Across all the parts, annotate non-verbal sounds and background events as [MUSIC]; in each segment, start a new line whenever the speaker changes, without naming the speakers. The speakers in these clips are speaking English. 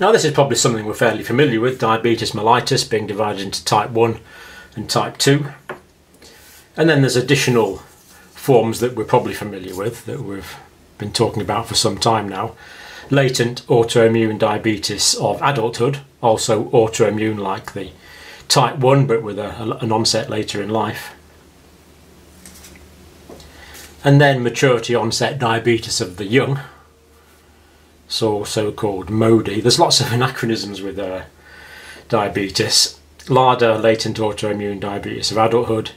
Now this is probably something we're fairly familiar with, diabetes mellitus being divided into type 1 and type 2. And then there's additional forms that we're probably familiar with that we've been talking about for some time now. Latent autoimmune diabetes of adulthood, also autoimmune like the type 1 but with a, an onset later in life. And then maturity onset diabetes of the young, so so-called MODY. There's lots of [LAUGHS] anachronisms with uh, diabetes. LADA, latent autoimmune diabetes of adulthood.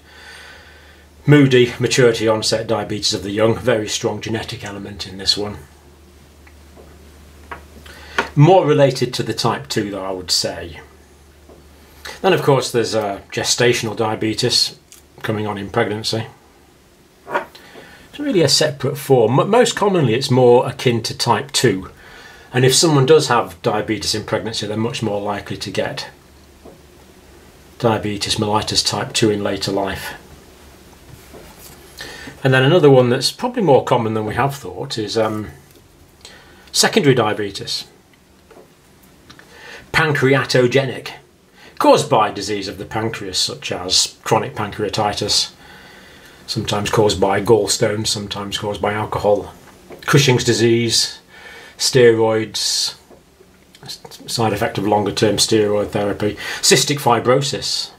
MODY, maturity onset diabetes of the young. Very strong genetic element in this one. More related to the type 2 though I would say. Then of course there's uh, gestational diabetes coming on in pregnancy. It's really a separate form. But most commonly it's more akin to type 2 and if someone does have diabetes in pregnancy they're much more likely to get diabetes mellitus type 2 in later life. And then another one that's probably more common than we have thought is um, secondary diabetes. Pancreatogenic caused by disease of the pancreas, such as chronic pancreatitis, sometimes caused by gallstones, sometimes caused by alcohol, Cushing's disease, steroids, side effect of longer term steroid therapy, cystic fibrosis.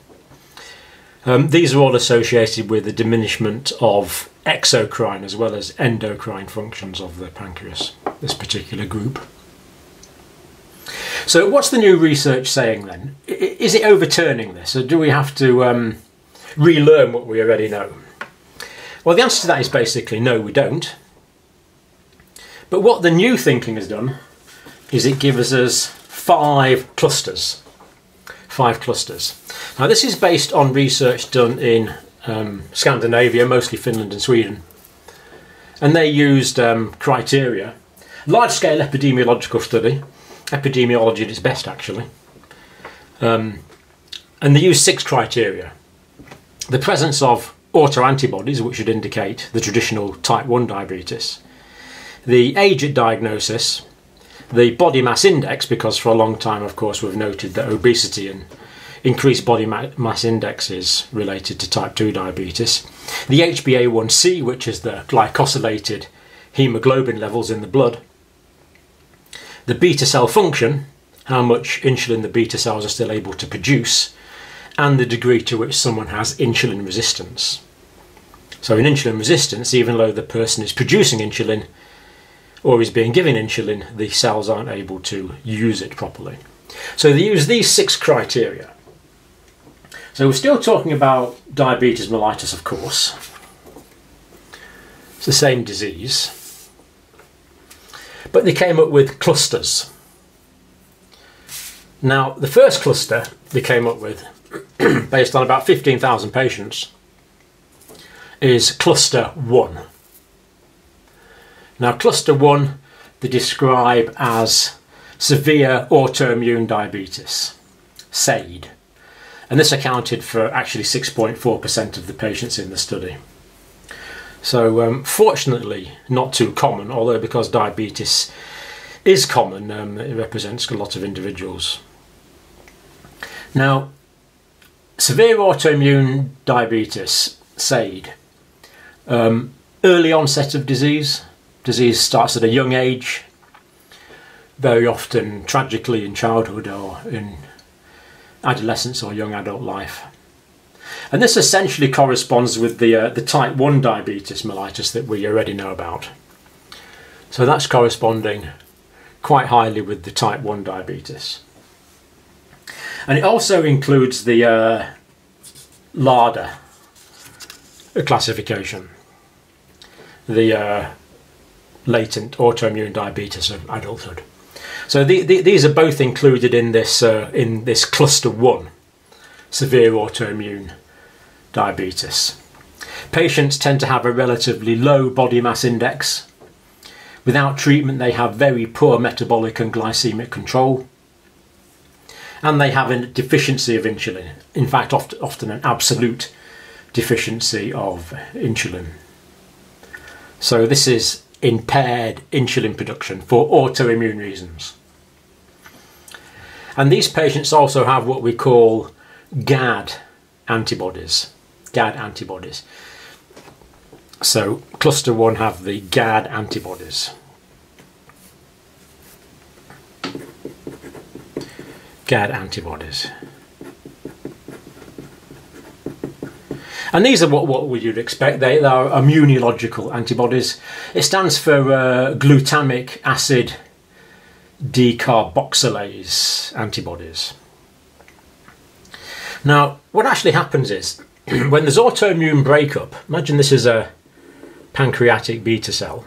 Um, these are all associated with the diminishment of exocrine as well as endocrine functions of the pancreas, this particular group. So, what's the new research saying then? Is it overturning this, or do we have to um, relearn what we already know? Well, the answer to that is basically no, we don't. But what the new thinking has done is it gives us five clusters. Five clusters. Now, this is based on research done in um, Scandinavia, mostly Finland and Sweden. And they used um, criteria, large scale epidemiological study epidemiology at its best, actually. Um, and they used six criteria the presence of autoantibodies, which would indicate the traditional type 1 diabetes, the age at diagnosis, the body mass index, because for a long time, of course, we've noted that obesity and increased body mass index is related to type 2 diabetes, the HbA1c, which is the glycosylated hemoglobin levels in the blood, the beta cell function, how much insulin the beta cells are still able to produce, and the degree to which someone has insulin resistance. So, in insulin resistance, even though the person is producing insulin or is being given insulin, the cells aren't able to use it properly. So, they use these six criteria. So, we're still talking about diabetes mellitus, of course. It's the same disease. But they came up with clusters. Now, the first cluster they came up with, [CLEARS THROAT] based on about 15,000 patients, is cluster 1. Now, cluster 1 they describe as severe autoimmune diabetes, SAID, and this accounted for actually 6.4% of the patients in the study. So, um, fortunately, not too common, although because diabetes is common, um, it represents a lot of individuals. Now, severe autoimmune diabetes, SAID, um, early onset of disease, disease starts at a young age, very often tragically in childhood or in adolescence or young adult life. And this essentially corresponds with the, uh, the type 1 diabetes mellitus that we already know about. So that's corresponding quite highly with the type 1 diabetes. And it also includes the uh, LADA classification, the uh, latent autoimmune diabetes of adulthood. So the, the, these are both included in this uh, in this cluster one, severe autoimmune diabetes. Patients tend to have a relatively low body mass index. Without treatment, they have very poor metabolic and glycemic control. And they have a deficiency of insulin. In fact, often an absolute deficiency of insulin. So, this is impaired insulin production for autoimmune reasons. And these patients also have what we call GAD antibodies. GAD antibodies. So cluster 1 have the GAD antibodies. GAD antibodies. And these are what, what you'd expect. They, are immunological antibodies. It stands for uh, glutamic acid decarboxylase antibodies. Now, what actually happens is [CLEARS THROAT] when there's autoimmune breakup, imagine this is a pancreatic beta cell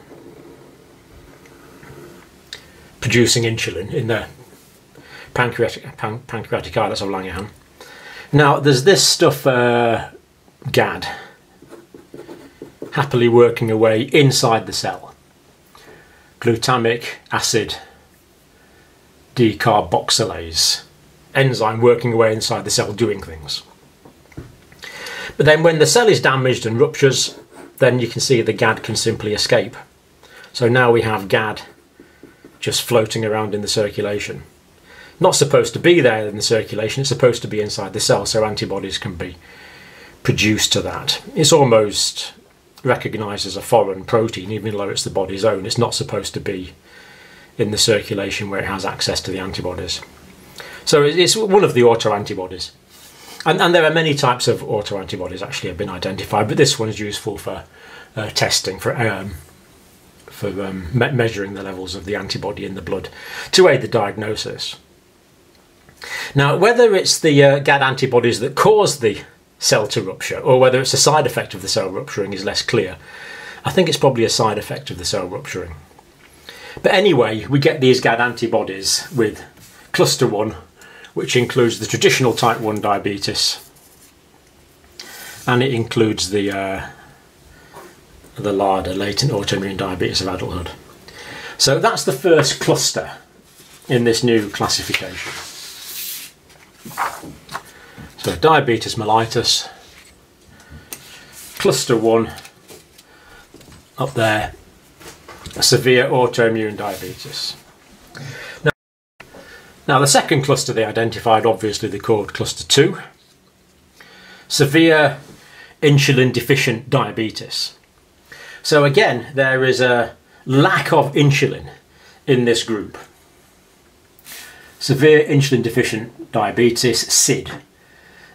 producing insulin in the pancreatic, pan, pancreatic islets of Langerhans. Now, there's this stuff, uh, GAD, happily working away inside the cell. Glutamic acid decarboxylase enzyme working away inside the cell doing things. But then when the cell is damaged and ruptures, then you can see the GAD can simply escape. So now we have GAD just floating around in the circulation. Not supposed to be there in the circulation, it's supposed to be inside the cell so antibodies can be produced to that. It's almost recognised as a foreign protein, even though it's the body's own. It's not supposed to be in the circulation where it has access to the antibodies. So it's one of the autoantibodies. And, and there are many types of autoantibodies actually have been identified, but this one is useful for uh, testing, for um, for um, me measuring the levels of the antibody in the blood to aid the diagnosis. Now, whether it's the uh, GAD antibodies that cause the cell to rupture or whether it's a side effect of the cell rupturing is less clear. I think it's probably a side effect of the cell rupturing. But anyway, we get these GAD antibodies with cluster 1, which includes the traditional type 1 diabetes, and it includes the uh, the LADA, latent autoimmune diabetes of adulthood. So that's the first cluster in this new classification. So diabetes mellitus, cluster 1 up there severe autoimmune diabetes. Now, now, the second cluster they identified, obviously they called cluster 2, severe insulin deficient diabetes. So again, there is a lack of insulin in this group. Severe insulin deficient diabetes, SIDD.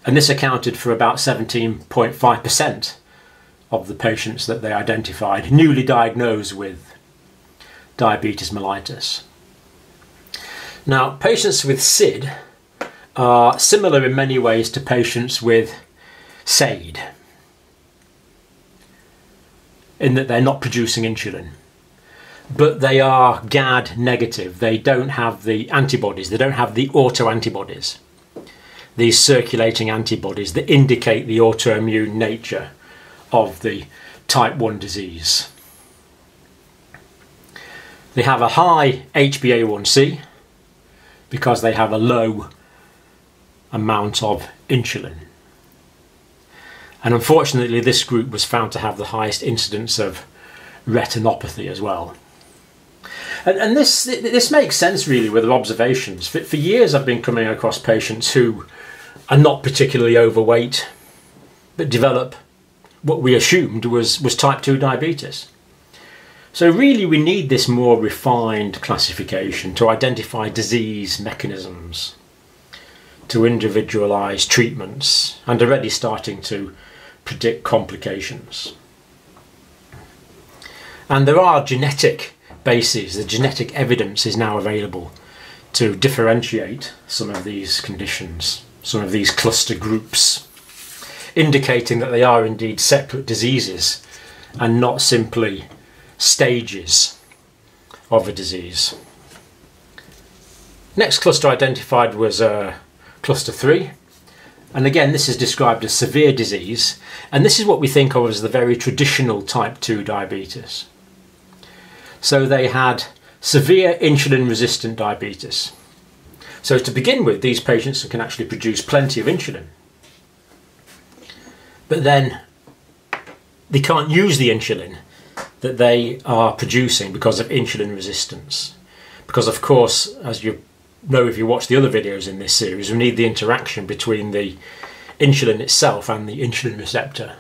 And this accounted for about 17.5% of the patients that they identified newly diagnosed with diabetes mellitus. Now, patients with SIDD are similar in many ways to patients with SAID, in that they're not producing insulin. But they are GAD negative. They don't have the antibodies, they don't have the autoantibodies, these circulating antibodies that indicate the autoimmune nature of the type 1 disease. They have a high HbA1c because they have a low amount of insulin. And unfortunately, this group was found to have the highest incidence of retinopathy as well. And, and this this makes sense really with observations. For, for years, I've been coming across patients who are not particularly overweight, but develop what we assumed was, was type 2 diabetes. So really we need this more refined classification to identify disease mechanisms, to individualise treatments and already starting to predict complications. And there are genetic bases, the genetic evidence is now available to differentiate some of these conditions, some of these cluster groups, indicating that they are indeed separate diseases and not simply stages of a disease. Next cluster identified was uh, cluster 3. And again, this is described as severe disease. And this is what we think of as the very traditional type 2 diabetes. So they had severe insulin resistant diabetes. So to begin with, these patients can actually produce plenty of insulin. But then they can't use the insulin that they are producing because of insulin resistance. Because, of course, as you know if you watch the other videos in this series, we need the interaction between the insulin itself and the insulin receptor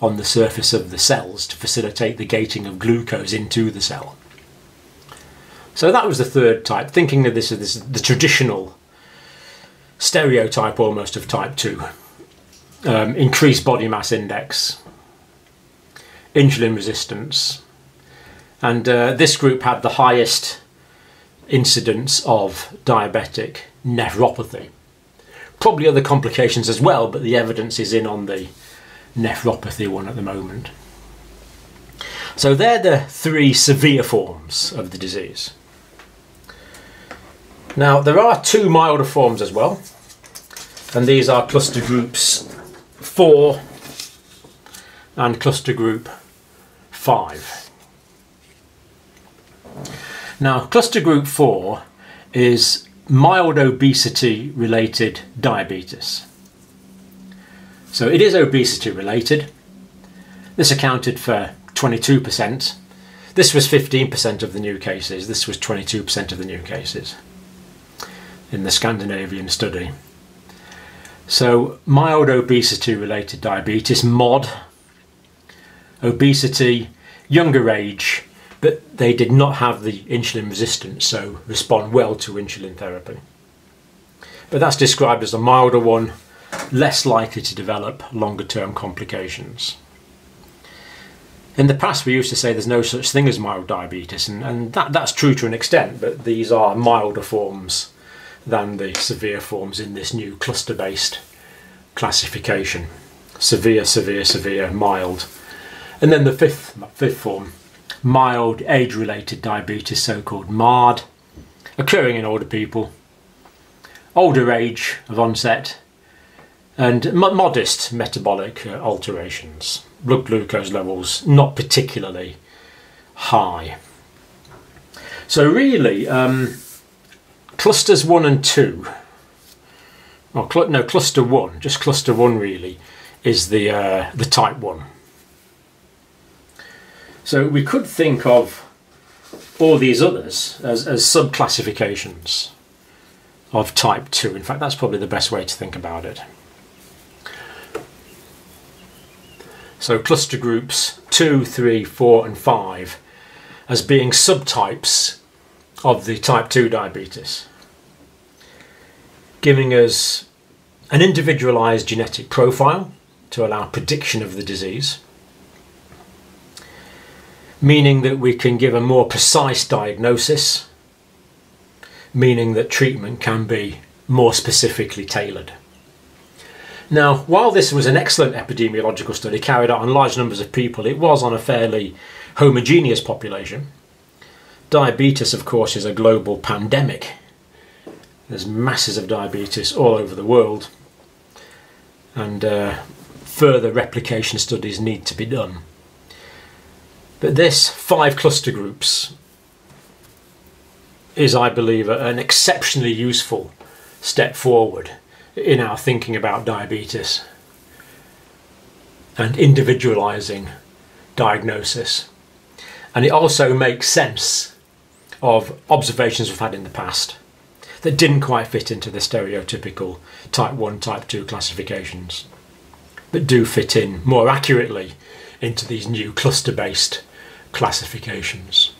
on the surface of the cells to facilitate the gating of glucose into the cell. So that was the third type, thinking of this as the traditional stereotype almost of type 2. Um, increased body mass index, insulin resistance, and uh, this group had the highest incidence of diabetic nephropathy. Probably other complications as well, but the evidence is in on the nephropathy one at the moment. So they're the three severe forms of the disease. Now there are two milder forms as well, and these are cluster groups 4 and cluster group 5. Now, cluster group 4 is mild obesity related diabetes. So it is obesity related. This accounted for 22%. This was 15% of the new cases. This was 22% of the new cases in the Scandinavian study. So, mild obesity related diabetes, MOD, obesity, younger age, but they did not have the insulin resistance, so respond well to insulin therapy. But that's described as a milder one, less likely to develop longer term complications. In the past, we used to say there's no such thing as mild diabetes, and, and that, that's true to an extent, but these are milder forms than the severe forms in this new cluster based classification severe, severe, severe, mild. And then the fifth, fifth form, mild age related diabetes, so called MARD, occurring in older people, older age of onset, and modest metabolic uh, alterations, blood glucose levels not particularly high. So, really, um, clusters one and two, or cl- no, cluster one, just cluster one really, is the uh, the type one. So we could think of all these others as, as subclassifications of type 2. In fact, that's probably the best way to think about it. So cluster groups 2, 3, 4 and 5 as being subtypes of the type 2 diabetes, giving us an individualized genetic profile to allow prediction of the disease, meaning that we can give a more precise diagnosis, meaning that treatment can be more specifically tailored. Now, while this was an excellent epidemiological study carried out on large numbers of people, it was on a fairly homogeneous population. Diabetes, of course, is a global pandemic. There's masses of diabetes all over the world, and uh, further replication studies need to be done. But this five cluster groups is, I believe, an exceptionally useful step forward in our thinking about diabetes and individualizing diagnosis. And it also makes sense of observations we've had in the past that didn't quite fit into the stereotypical type 1, type 2 classifications, but do fit in more accurately into these new cluster based classifications.